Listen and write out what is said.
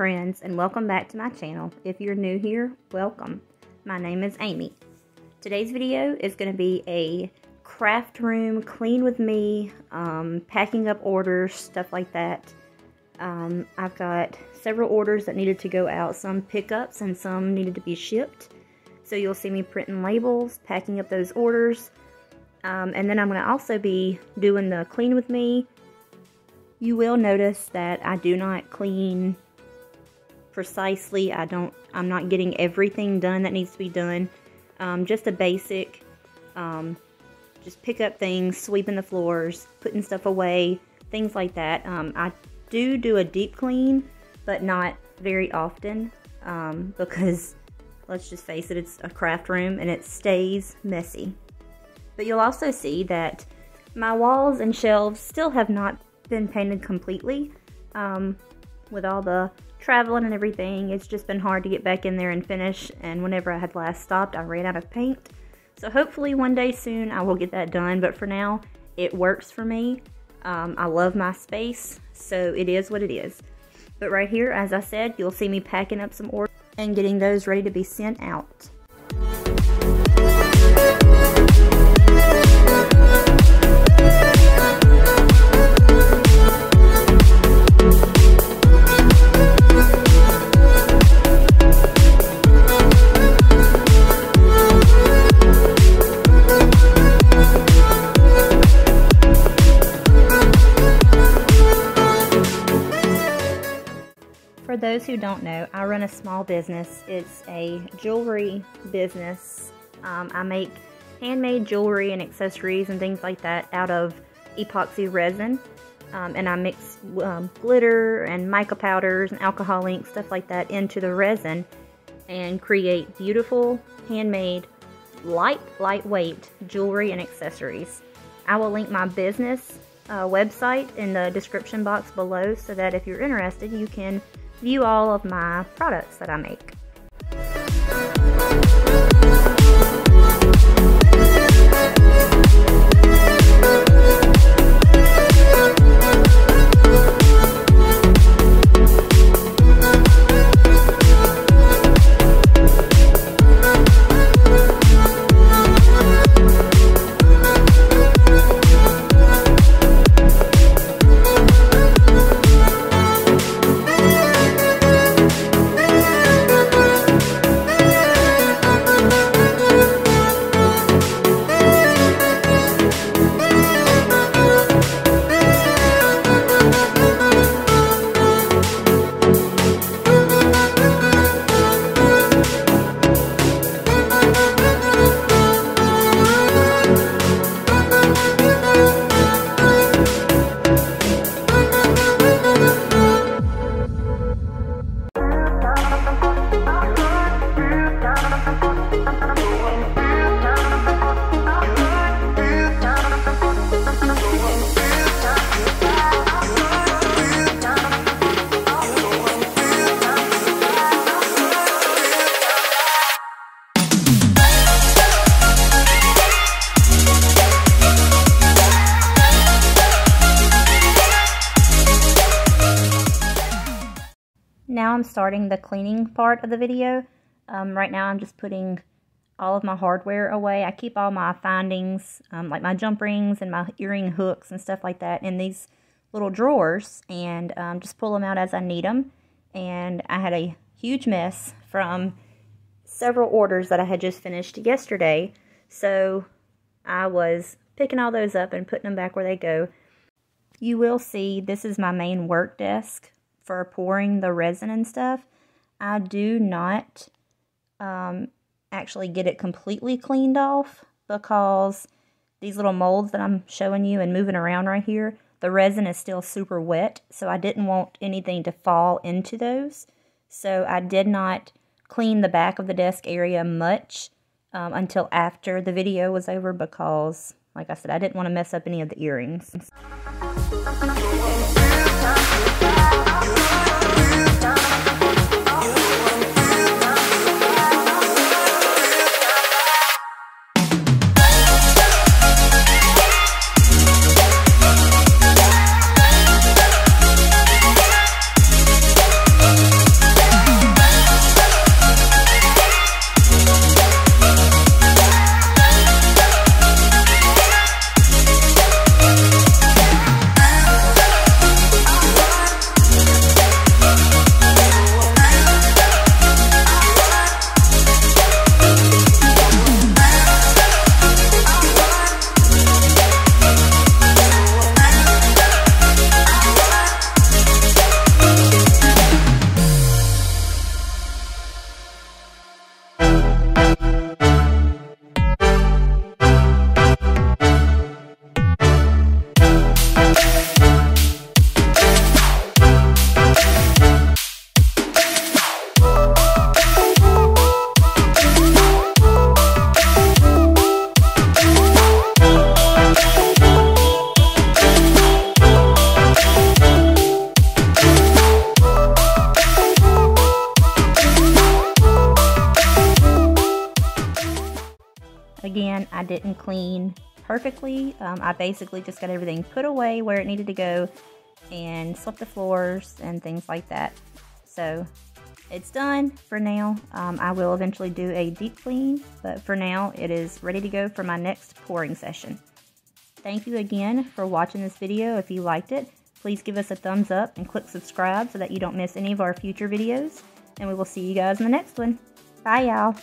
friends and welcome back to my channel. If you're new here, welcome. My name is Amy. Today's video is going to be a craft room, clean with me, um, packing up orders, stuff like that. Um, I've got several orders that needed to go out, some pickups and some needed to be shipped. So you'll see me printing labels, packing up those orders. Um, and then I'm going to also be doing the clean with me. You will notice that I do not clean precisely. I don't, I'm not getting everything done that needs to be done. Um, just a basic, um, just pick up things, sweeping the floors, putting stuff away, things like that. Um, I do do a deep clean, but not very often um, because let's just face it, it's a craft room and it stays messy. But you'll also see that my walls and shelves still have not been painted completely. Um, with all the traveling and everything, it's just been hard to get back in there and finish. And whenever I had last stopped, I ran out of paint. So hopefully one day soon I will get that done. But for now, it works for me. Um, I love my space, so it is what it is. But right here, as I said, you'll see me packing up some orders and getting those ready to be sent out. Those who don't know, I run a small business. It's a jewelry business. Um, I make handmade jewelry and accessories and things like that out of epoxy resin. Um, and I mix um, glitter and mica powders and alcohol ink, stuff like that, into the resin and create beautiful, handmade, light, lightweight jewelry and accessories. I will link my business uh, website in the description box below so that if you're interested, you can view all of my products that I make. I'm starting the cleaning part of the video. Um, right now I'm just putting all of my hardware away. I keep all my findings, um, like my jump rings and my earring hooks and stuff like that in these little drawers and um, just pull them out as I need them. And I had a huge mess from several orders that I had just finished yesterday. So I was picking all those up and putting them back where they go. You will see this is my main work desk for pouring the resin and stuff, I do not um, actually get it completely cleaned off because these little molds that I'm showing you and moving around right here, the resin is still super wet, so I didn't want anything to fall into those. So I did not clean the back of the desk area much um, until after the video was over because, like I said, I didn't want to mess up any of the earrings. Again, I didn't clean perfectly. Um, I basically just got everything put away where it needed to go and swept the floors and things like that. So it's done for now. Um, I will eventually do a deep clean, but for now it is ready to go for my next pouring session. Thank you again for watching this video. If you liked it, please give us a thumbs up and click subscribe so that you don't miss any of our future videos. And we will see you guys in the next one. Bye, y'all.